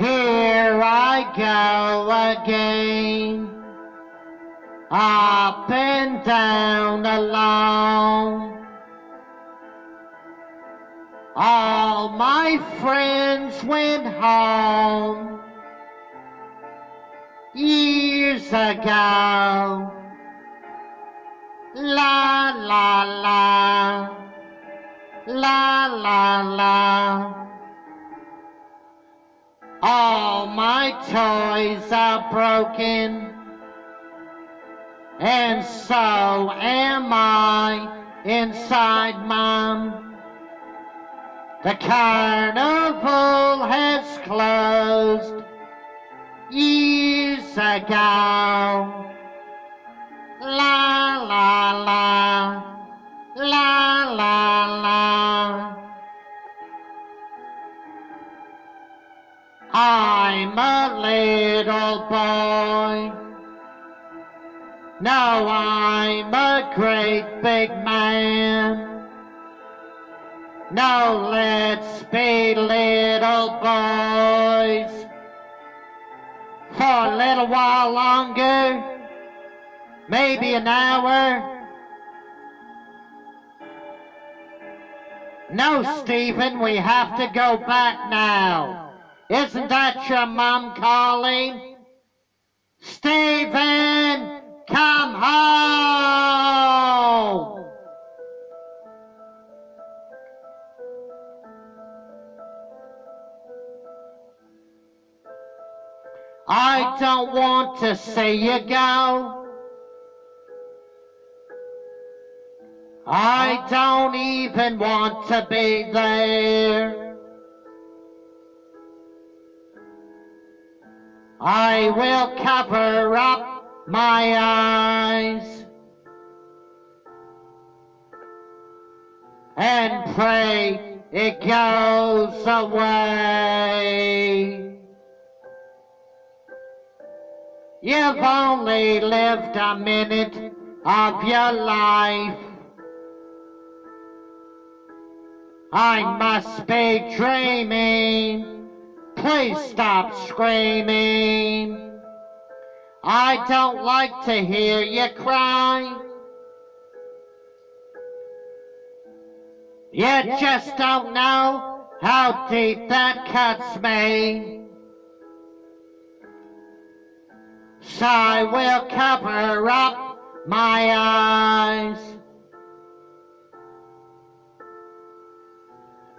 I go again. Up and down alone. All my friends went home years ago. La la la, la la la. All my toys are broken, and so am I inside, Mom. The carnival has closed years ago. La la la, la little boy. Now I'm a great big man. Now let's be little boys for a little while longer, maybe an hour. No, Steven, we have to go back now. Isn't that your mom calling? Steven, come home! I don't want to see you go. I don't even want to be there. I will cover up my eyes and pray it goes away. You've only lived a minute of your life. I must be dreaming. Please stop screaming. I don't like to hear you cry. You just don't know how deep that cuts me. So I will cover up my eyes.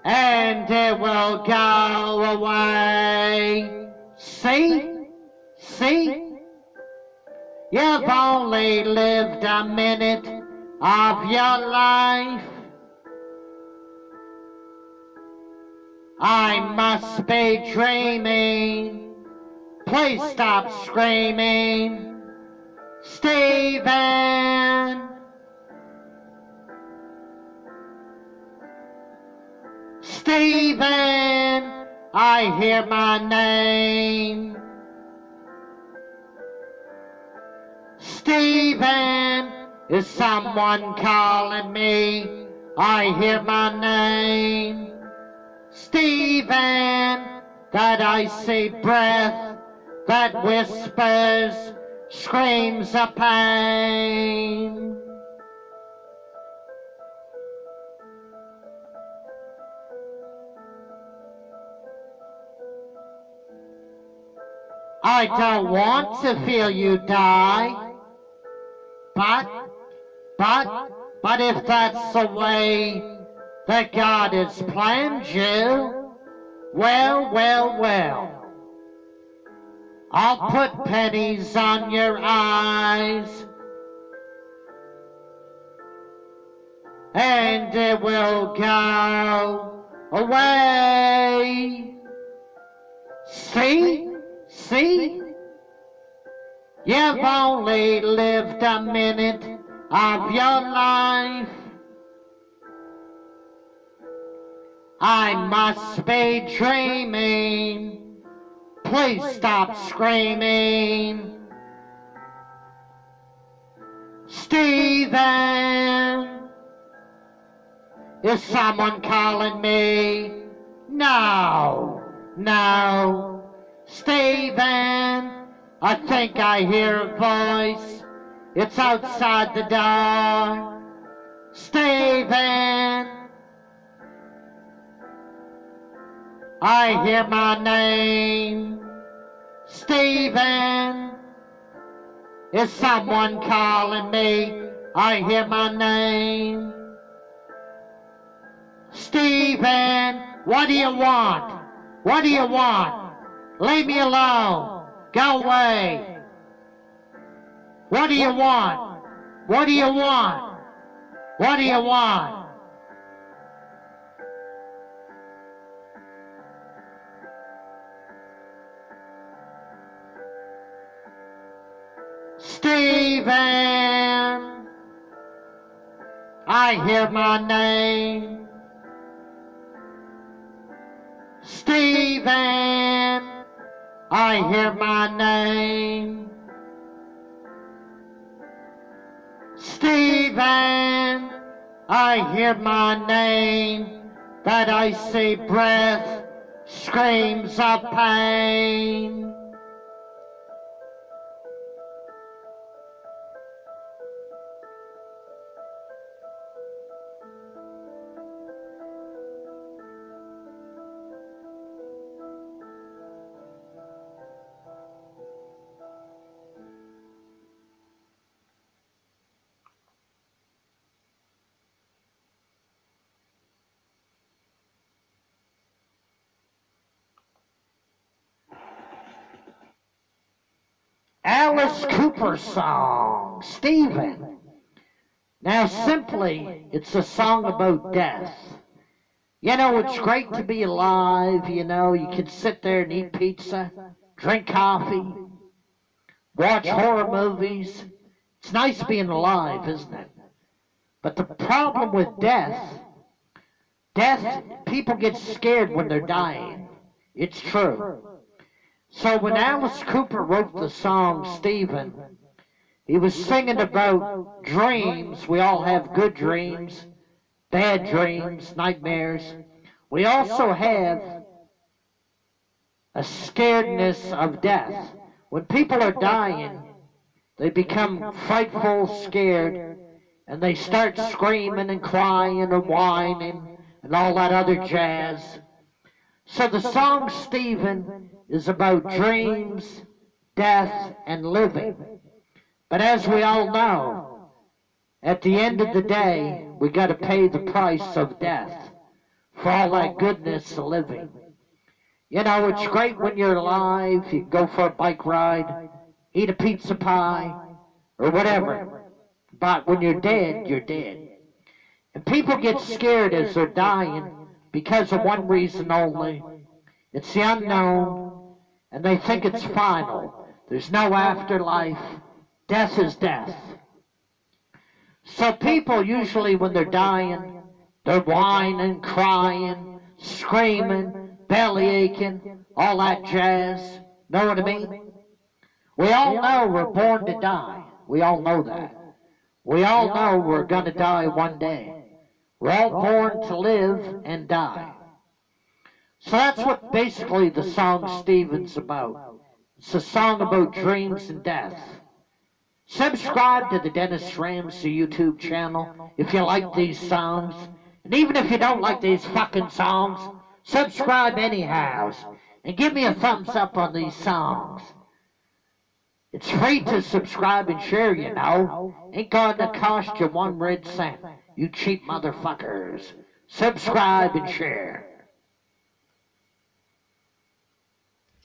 And it will go away. See? See? You've only lived a minute of your life. I must be dreaming. Please stop screaming. Steven! Steven! I hear my name. Steven! Is someone calling me? I hear my name. Steven! That I see breath that whispers, screams of pain. I don't want to feel you die, but, but, but if that's the way that God has planned you, well, well, well. I'll put pennies on your eyes. And it will go away. See? See? You've only lived a minute of your life. I must be dreaming. Please stop screaming. Steven! Is someone calling me? No, no. Steven, I think I hear a voice. It's outside the door. Steven, I hear my name. Steven, is someone calling me? I hear my name. Steven, what do you want? What do you want? Leave me alone. Go away. What do you want? What do you want? What do you want? Steven, I hear my name. Steven, I hear my name. Steven, I hear my name. That icy breath screams of pain. Alice Cooper song, Steven. Now, simply, it's a song about death. You know, it's great to be alive. You know, you can sit there and eat pizza, drink coffee, watch horror movies. It's nice being alive, isn't it? But the problem with death, death, people get scared when they're dying. It's true. So when Alice Cooper wrote the song Steven, he was singing about dreams. We all have good dreams, bad dreams, nightmares. We also have a scaredness of death. When people are dying, they become frightful, scared, and they start screaming and crying and whining and all that other jazz. So the song Steven is about dreams, death, and living. But as we all know, at the end of the day, we got to pay the price of death for all that goodness living. You know, it's great when you're alive, you go for a bike ride, eat a pizza pie, or whatever. But when you're dead, you're dead. And people get scared as they're dying because of one reason only. It's the unknown, and they think it's final. There's no afterlife. Death is death. So people usually, when they're dying, they're whining, crying, screaming, belly aching, all that jazz. Know what I mean? We all know we're born to die. We all know that. We all know we're going to die one day. We're all born to live and die. So that's what basically the song Steven's about. It's a song about dreams and death. Subscribe to the Dennis Ramsay YouTube channel if you like these songs. And even if you don't like these fucking songs, subscribe anyhow. And give me a thumbs up on these songs. It's free to subscribe and share, you know. Ain't gonna cost you one red cent, you cheap motherfuckers. Subscribe and share.